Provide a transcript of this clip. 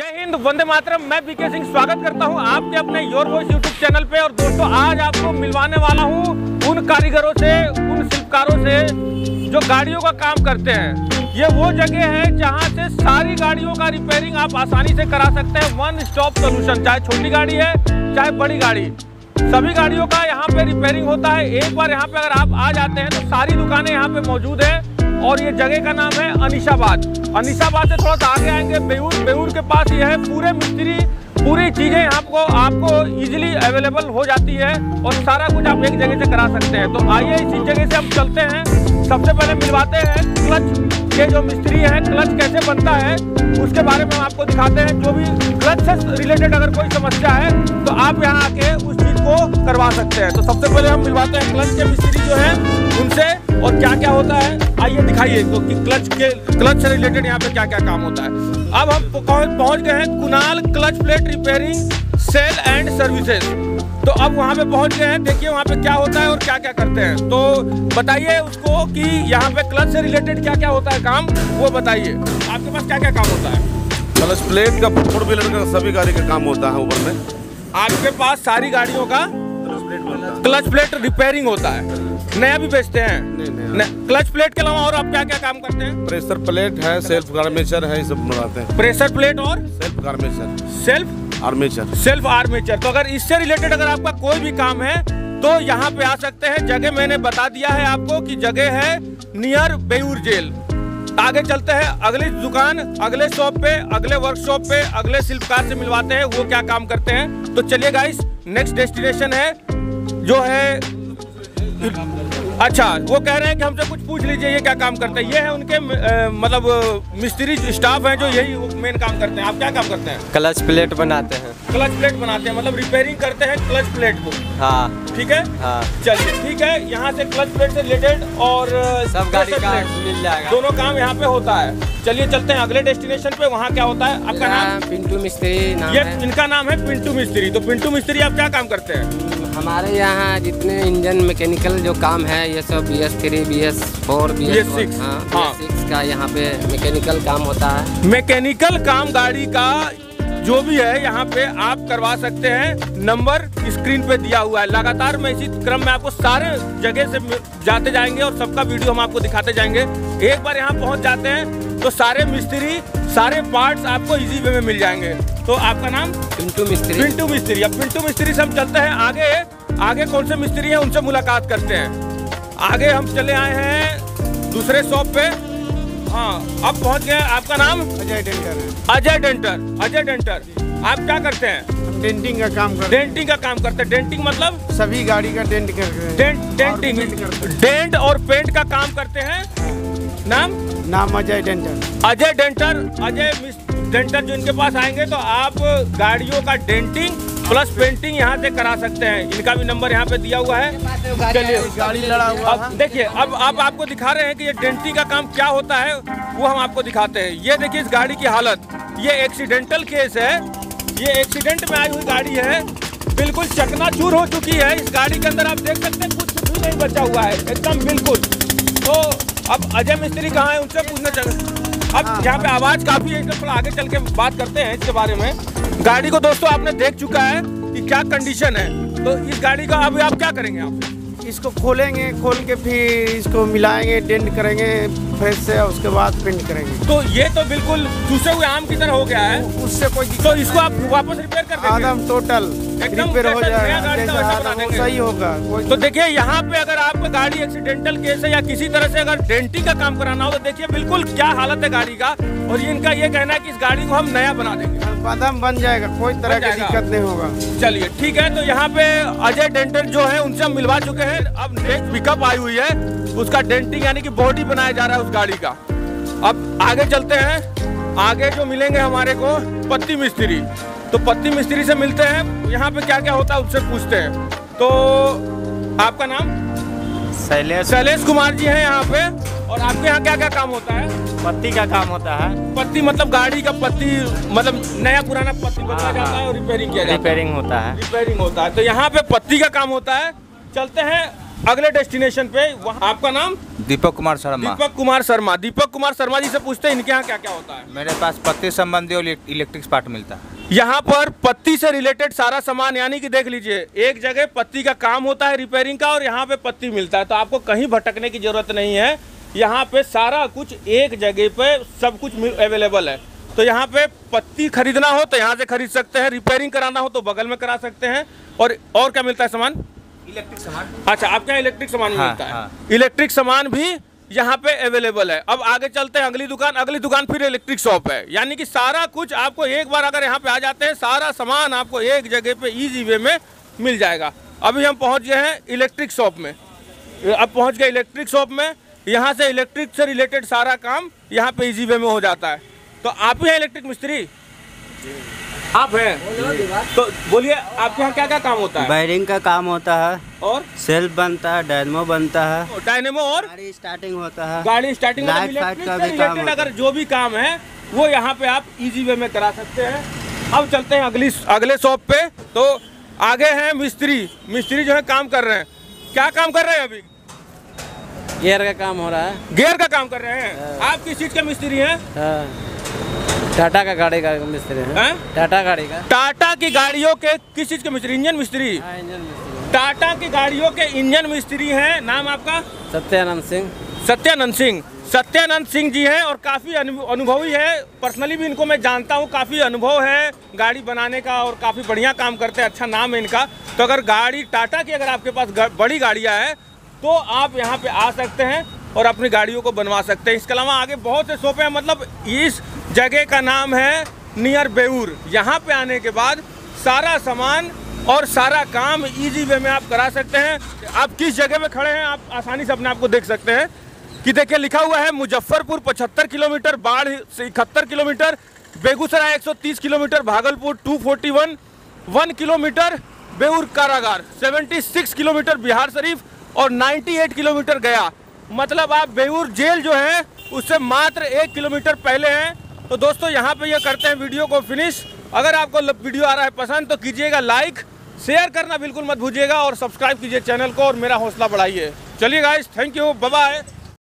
जय हिंद, वंदे मातरम। मैं बीके सिंह स्वागत करता हूँ आपके अपने योर वॉइस यूट्यूब चैनल पे। और दोस्तों, आज आपको मिलवाने वाला हूँ उन कारीगरों से, उन शिल्पकारों से जो गाड़ियों का काम करते हैं। ये वो जगह है जहाँ से सारी गाड़ियों का रिपेयरिंग आप आसानी से करा सकते हैं। वन स्टॉप सोल्यूशन चाहे छोटी गाड़ी है, चाहे बड़ी गाड़ी। सभी गाड़ियों का यहाँ पे रिपेयरिंग होता है। एक बार यहाँ पे अगर आप आ जाते हैं तो सारी दुकानें यहाँ पे मौजूद है। और ये जगह का नाम है अनिशाबाद। अनिशाबाद से थोड़ा सा आगे आएँगे, बेऊर बेऊर के पास ये है। पूरे मिस्त्री, पूरी चीज़ें यहाँ को आपको इजीली अवेलेबल हो जाती है और सारा कुछ आप एक जगह से करा सकते हैं। तो आइए इसी जगह से हम चलते हैं। सबसे पहले मिलवाते हैं क्लच के जो मिस्त्री है क्लच कैसे बनता है, उसके बारे में हम आपको दिखाते हैं। जो भी क्लच से रिलेटेड अगर कोई समस्या है तो आप यहाँ आके उस चीज़ को करवा सकते हैं। तो सबसे पहले हम मिलवाते हैं क्लच के मिस्त्री जो है, उनसे और क्या क्या होता है, आइए दिखाइए तो कि क्लच के क्लच से रिलेटेड यहाँ पे क्या क्या काम होता है। अब हम पहुँच गए हैं Kunal clutch plate repairing sale and services. तो अब वहाँ पे पहुँच गए हैं देखिए वहाँ पे क्या होता है और क्या क्या करते हैं। तो बताइए उसको कि यहाँ पे क्लच से रिलेटेड क्या क्या होता है काम वो बताइए। आपके पास क्या क्या काम होता है? क्लच प्लेट का फोर व्हीलर का सभी गाड़ी का काम होता है ऊपर में। आपके पास सारी गाड़ियों का क्लच प्लेट रिपेयरिंग होता है। नया भी बेचते हैं। नहीं, क्लच प्लेट के अलावा और आप क्या क्या काम करते हैं? प्रेशर प्लेट है सेल्फ गार्मेचर है ये सब बनाते हैं। प्रेशर प्लेट और? Self armature self? Armature. Self armature. तो अगर इससे रिलेटेड अगर आपका कोई भी काम है तो यहाँ पे आ सकते हैं। जगह मैंने बता दिया है आपको कि जगह है नियर बेयूर जेल। आगे चलते हैं। अगली दुकान अगले शॉप पे अगले वर्कशॉप पे अगले शिल्पकार से मिलवाते हैं। वो क्या काम करते हैं? तो चलिए गाइस नेक्स्ट डेस्टिनेशन है जो है अच्छा वो कह रहे हैं कि हमसे कुछ पूछ लीजिए ये क्या काम करते हैं? ये है उनके मतलब मिस्त्री स्टाफ हैं जो यही मेन काम करते हैं। आप क्या काम करते हैं? क्लच प्लेट बनाते हैं। क्लच प्लेट बनाते हैं मतलब रिपेयरिंग करते हैं क्लच प्लेट को। हाँ। ठीक है? हाँ। चलिए ठीक है यहाँ से क्लच प्लेट से रिलेटेड और सब गाड़ी का मिल जाएगा। दोनों काम यहाँ पे होता है। चलिए चलते हैं अगले डेस्टिनेशन पे वहाँ क्या होता है? आपका नाम? पिंटू मिस्त्री नाम ये है। इनका नाम है पिंटू मिस्त्री। तो पिंटू मिस्त्री आप क्या काम करते हैं? हमारे यहाँ जितने इंजन मैकेनिकल जो काम है ये सब B S three B S four B S BS6, हाँ। सिक्स का यहाँ पे मैकेनिकल काम होता है। मैकेनिकल काम गाड़ी का जो भी है यहाँ पे आप करवा सकते हैं। नंबर स्क्रीन पे दिया हुआ है। लगातार मैं इसी क्रम में आपको सारे जगह से जाते जाएँगे और सबका वीडियो हम आपको दिखाते जाएँगे। एक बार यहाँ पहुँच जाते हैं। तो सारे मिस्त्री सारे पार्ट्स आपको इजी वे में मिल जाएँगे। तो आपका नाम? पिंटू मिस्त्री। पिंटू मिस्त्री। अब पिंटू मिस्त्री से हम चलते हैं। आगे आगे कौन से मिस्त्री हैं उनसे मुलाकात करते हैं। आगे हम चले आए हैं दूसरे शॉप पे। हाँ अब पहुँच गए आपका नाम? Ajay denter Ajay denter. Ajay denter. आप क्या करते हैं? डेंटिंग का काम करते डेंटिंग का काम करते हैं। डेंटिंग मतलब? सभी गाड़ी का डेंट करते हैं। Dent denting. डेंट और पेंट का काम करते हैं। नाम? नाम Ajay denter Ajay denter Ajay denter जो इनके पास आएँगे तो आप गाड़ियों का डेंटिंग प्लस पेंटिंग यहाँ से करा सकते हैं। इनका भी नंबर यहाँ पे दिया हुआ है। चलिए गाड़ी लड़ा हुआ अब देखिए अब अब आपको दिखा रहे हैं कि ये डेंटिंग का काम क्या होता है वो हम आपको दिखाते हैं। ये देखिए इस गाड़ी की हालत। ये एक्सीडेंटल केस है। ये एक्सीडेंट में आई हुई गाड़ी है। बिल्कुल चकनाचूर हो चुकी है। इस गाड़ी के अंदर आप देख सकते हैं कुछ भी नहीं बचा हुआ है। एकदम बिल्कुल। तो अब अजय मिस्त्री कहाँ है उनसे पूछना चाहिए अब यहाँ पे आवाज़ काफ़ी है इसलिए थोड़ा आगे चल के बात करते हैं इसके बारे में। गाड़ी को दोस्तों आपने देख चुका है कि क्या कंडीशन है। तो इस गाड़ी का अभी आप क्या करेंगे आप? इसको खोलेंगे खोल के फिर इसको मिलाएँगे डेंट करेंगे। फ्रेश से उसके बाद पेंट करेंगे। तो ये तो बिल्कुल चूसे हुए आम की तरह हो गया है। उससे कोई तो इसको आप वापस रिपेयर कर देंगे। आदम टोटल रिपेयर हो जाएगा देंगे। सही होगा तो देखिए यहाँ पे अगर आपका गाड़ी एक्सीडेंटल केस है या किसी तरह से अगर डेंटिंग का काम कराना हो तो देखिए बिल्कुल क्या हालत है गाड़ी का। और इनका ये कहना है कि इस गाड़ी को हम नया बना देंगे। आदम बन जाएगा कोई तरह की दिक्कत नहीं होगा। चलिए ठीक है तो यहाँ पे अजय डेंटर जो है उनसे हम मिलवा चुके हैं। अब नेक्स्ट पिकअप आई हुई है। उसका डेंटिंग यानी कि बॉडी बनाया जा रहा है गाड़ी का। अब आगे चलते हैं। आगे जो मिलेंगे हमारे को पत्ती मिस्त्री। तो पत्ती मिस्त्री से मिलते हैं। यहाँ पे क्या क्या होता है उससे पूछते हैं। तो आपका नाम? शैलेश। शैलेश कुमार जी हैं यहाँ पे। और आपके यहाँ क्या क्या काम होता है? पत्ती का काम होता है। पत्ती मतलब गाड़ी का पत्ती मतलब नया पुराना पत्ती बदला हाँ, जाता हाँ। है। और रिपेयरिंग किया जाता है। रिपेयरिंग होता है। रिपेयरिंग होता है। तो यहाँ पे पत्ती का काम होता है। चलते हैं। अगले डेस्टिनेशन पे वहाँ आपका नाम? दीपक कुमार शर्मा। दीपक कुमार शर्मा। दीपक कुमार शर्मा जी से पूछते हैं इनके यहाँ क्या क्या होता है? मेरे पास पत्ती संबंधी और इलेक्ट्रिक पार्ट मिलता है। यहाँ पर पत्ती से रिलेटेड सारा सामान यानी कि देख लीजिए एक जगह पत्ती का काम होता है रिपेयरिंग का और यहाँ पे पत्ती मिलता है। तो आपको कहीं भटकने की ज़रूरत नहीं है। यहाँ पे सारा कुछ एक जगह पे सब कुछ अवेलेबल है। तो यहाँ पे पत्ती खरीदना हो तो यहाँ से खरीद सकते हैं। रिपेयरिंग कराना हो तो बगल में करा सकते हैं। और और क्या मिलता है सामान? इलेक्ट्रिक सामान? अच्छा आपके यहाँ इलेक्ट्रिक सामान हाँ, मिलता है? हाँ। इलेक्ट्रिक सामान भी यहाँ पे अवेलेबल है। अब आगे चलते हैं अगली दुकान अगली दुकान फिर इलेक्ट्रिक शॉप है। यानी कि सारा कुछ आपको एक बार अगर यहाँ पे आ जाते हैं सारा सामान आपको एक जगह पे इजी वे में मिल जाएगा। अभी हम पहुँच गए हैं इलेक्ट्रिक शॉप में। अब पहुँच गए इलेक्ट्रिक शॉप में। यहाँ से इलेक्ट्रिक से रिलेटेड सारा काम यहाँ पे इजी वे में हो जाता है। तो आप ही हैं इलेक्ट्रिक मिस्त्री? आप हैं। तो बोलिए आपके यहाँ क्या क्या काम होता है? वायरिंग का काम होता है। और? सेल्फ बनता है डायनमो बनता है। डायनेमो और? गाड़ी स्टार्टिंग होता है। गाड़ी स्टार्टिंग लाइट फाइट का भी काम अगर जो भी काम है वो यहाँ पे आप इजी वे में करा सकते हैं। अब चलते हैं अगली अगले शॉप पे। तो आगे हैं मिस्त्री। मिस्त्री जो है काम कर रहे हैं। क्या काम कर रहे हैं अभी? गियर का काम हो रहा है। गियर का काम कर रहे हैं। आप किस चीज़ के मिस्त्री हैं? हाँ। टाटा का गाड़ी का मिस्त्री है टाटा गाड़ी का। टाटा की गाड़ियों के किस चीज़ के मिस्त्री? इंजन मिस्त्री। हाँ, इंजन मिस्त्री। टाटा की गाड़ियों के इंजन मिस्त्री हैं। नाम आपका? सत्यानंद सिंह। सत्यानंद सिंह। सत्यानंद सिंह जी हैं और काफ़ी अनुभवी है। पर्सनली भी इनको मैं जानता हूँ। काफ़ी अनुभव है गाड़ी बनाने का और काफ़ी बढ़िया काम करते हैं। अच्छा नाम है इनका। तो अगर गाड़ी टाटा की अगर आपके पास गा- बड़ी गाड़ियाँ हैं तो आप यहाँ पे आ सकते हैं और अपनी गाड़ियों को बनवा सकते हैं। इसके अलावा आगे बहुत से शॉप हैं। मतलब इस जगह का नाम है नियर बेऊर। यहाँ पे आने के बाद सारा सामान और सारा काम इजी वे में आप करा सकते हैं। आप किस जगह पे खड़े हैं, आप आसानी से अपने आप को देख सकते हैं। कि देखिए, लिखा हुआ है मुजफ्फरपुर 75 किलोमीटर, बाढ़ से इकहत्तर kilometre, Begusarai 130 kilometre, Bhagalpur 241 one kilometre, Beur कारागार 76 किलोमीटर, बिहार शरीफ और 98 किलोमीटर गया। मतलब आप बेऊर जेल जो है, उससे मात्र एक किलोमीटर पहले हैं। तो दोस्तों, यहाँ पे ये करते हैं वीडियो को फिनिश अगर आपको वीडियो आ रहा है पसंद तो कीजिएगा लाइक शेयर करना बिल्कुल मत भूलिएगा और सब्सक्राइब कीजिए चैनल को और मेरा हौसला बढ़ाइए। चलिए गाइस थैंक यू बाय